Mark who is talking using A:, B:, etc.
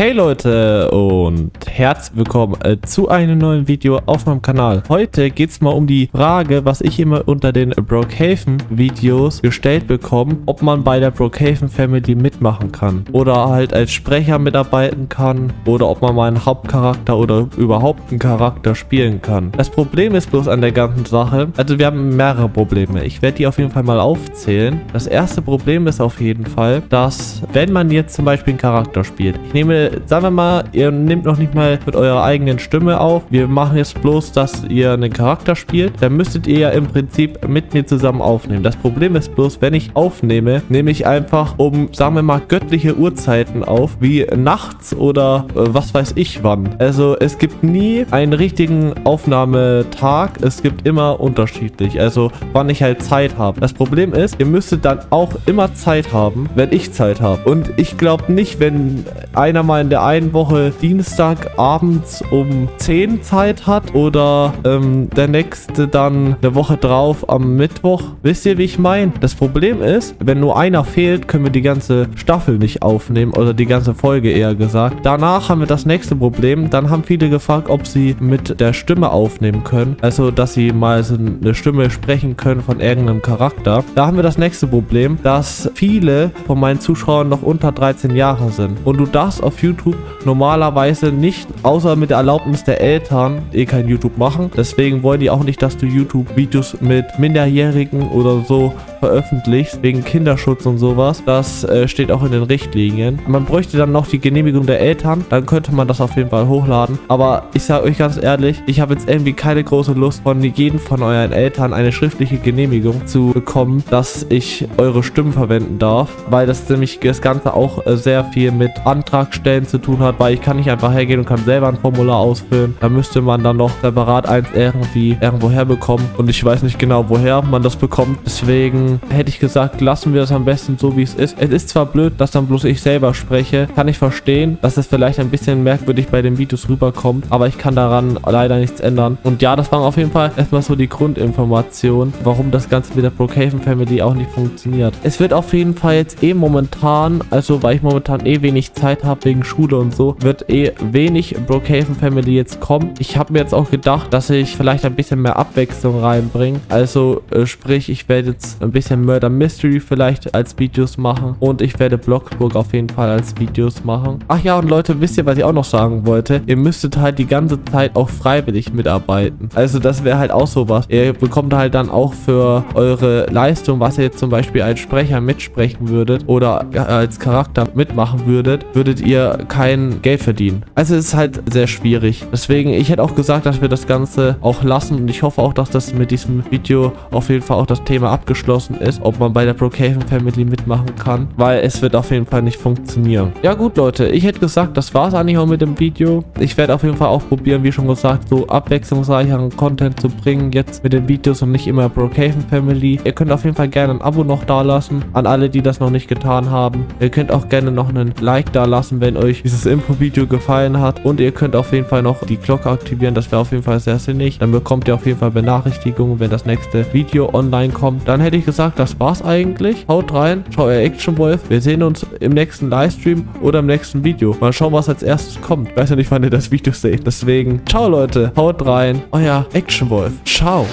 A: Hey Leute und herzlich willkommen äh, zu einem neuen Video auf meinem Kanal. Heute geht es mal um die Frage, was ich immer unter den Brookhaven Videos gestellt bekomme, ob man bei der Brookhaven Family mitmachen kann oder halt als Sprecher mitarbeiten kann oder ob man mal einen Hauptcharakter oder überhaupt einen Charakter spielen kann. Das Problem ist bloß an der ganzen Sache, also wir haben mehrere Probleme. Ich werde die auf jeden Fall mal aufzählen. Das erste Problem ist auf jeden Fall, dass wenn man jetzt zum Beispiel einen Charakter spielt, ich nehme, sagen wir mal, ihr nehmt noch nicht mal mit eurer eigenen Stimme auf. Wir machen jetzt bloß, dass ihr einen Charakter spielt. Dann müsstet ihr ja im Prinzip mit mir zusammen aufnehmen. Das Problem ist bloß, wenn ich aufnehme, nehme ich einfach um, sagen wir mal, göttliche Uhrzeiten auf, wie nachts oder äh, was weiß ich wann. Also es gibt nie einen richtigen Aufnahmetag. Es gibt immer unterschiedlich. Also wann ich halt Zeit habe. Das Problem ist, ihr müsstet dann auch immer Zeit haben, wenn ich Zeit habe. Und ich glaube nicht, wenn einer mal in der einen Woche Dienstag abends um 10 Zeit hat oder ähm, der nächste dann eine Woche drauf am Mittwoch. Wisst ihr, wie ich meine? Das Problem ist, wenn nur einer fehlt, können wir die ganze Staffel nicht aufnehmen oder die ganze Folge eher gesagt. Danach haben wir das nächste Problem. Dann haben viele gefragt, ob sie mit der Stimme aufnehmen können. Also, dass sie mal so eine Stimme sprechen können von irgendeinem Charakter. Da haben wir das nächste Problem, dass viele von meinen Zuschauern noch unter 13 Jahre sind. Und du darfst auf YouTube normalerweise nicht, außer mit der Erlaubnis der Eltern, eh kein YouTube machen. Deswegen wollen die auch nicht, dass du YouTube-Videos mit Minderjährigen oder so veröffentlichst, wegen Kinderschutz und sowas. Das äh, steht auch in den Richtlinien. Man bräuchte dann noch die Genehmigung der Eltern, dann könnte man das auf jeden Fall hochladen. Aber ich sage euch ganz ehrlich, ich habe jetzt irgendwie keine große Lust von jedem von euren Eltern eine schriftliche Genehmigung zu bekommen, dass ich eure Stimmen verwenden darf, weil das nämlich das Ganze auch äh, sehr viel mit Antragstellen zu tun hat, weil ich kann nicht einfach hergehen und kann selber ein Formular ausfüllen. Da müsste man dann noch separat eins irgendwie irgendwo herbekommen und ich weiß nicht genau, woher man das bekommt. Deswegen hätte ich gesagt, lassen wir das am besten so, wie es ist. Es ist zwar blöd, dass dann bloß ich selber spreche, kann ich verstehen, dass es vielleicht ein bisschen merkwürdig bei den Videos rüberkommt, aber ich kann daran leider nichts ändern. Und ja, das waren auf jeden Fall erstmal so die Grundinformationen, warum das Ganze mit der Brookhaven Family auch nicht funktioniert. Es wird auf jeden Fall jetzt eh momentan, also weil ich momentan eh wenig Zeit habe wegen Schule und so, wird eh wenig Brookhaven Family jetzt kommen. Ich habe mir jetzt auch gedacht, dass ich vielleicht ein bisschen mehr Abwechslung reinbringe. Also äh, sprich, ich werde jetzt ein bisschen Murder Mystery vielleicht als Videos machen und ich werde Blocksburg auf jeden Fall als Videos machen. Ach ja, und Leute, wisst ihr, was ich auch noch sagen wollte? Ihr müsstet halt die ganze Zeit auch freiwillig mitarbeiten. Also das wäre halt auch sowas. Ihr bekommt halt dann auch für eure Leistung, was ihr jetzt zum Beispiel als Sprecher mitsprechen würdet oder als Charakter mitmachen würdet, würdet ihr kein Geld verdienen. Also es ist halt sehr schwierig. Deswegen, ich hätte auch gesagt, dass wir das Ganze auch lassen und ich hoffe auch, dass das mit diesem Video auf jeden Fall auch das Thema abgeschlossen ist, ob man bei der Brookhaven Family mitmachen kann, weil es wird auf jeden Fall nicht funktionieren. Ja gut, Leute, ich hätte gesagt, das war es eigentlich auch mit dem Video. Ich werde auf jeden Fall auch probieren, wie schon gesagt, so abwechslungsreicheren Content zu bringen, jetzt mit den Videos und nicht immer Brookhaven Family. Ihr könnt auf jeden Fall gerne ein Abo noch da lassen, an alle, die das noch nicht getan haben. Ihr könnt auch gerne noch einen Like da lassen, wenn euch dieses Info-Video gefallen hat und ihr könnt auf jeden Fall noch die Glocke aktivieren, das wäre auf jeden Fall sehr sinnig. Dann bekommt ihr auf jeden Fall Benachrichtigungen, wenn das nächste Video online kommt. Dann hätte ich gesagt, das war's eigentlich. Haut rein, schaut euer Action Wolf. Wir sehen uns im nächsten Livestream oder im nächsten Video. Mal schauen, was als erstes kommt. Ich weiß ja nicht, wann ihr das Video seht. Deswegen, ciao Leute, haut rein. Euer Action Wolf. Ciao.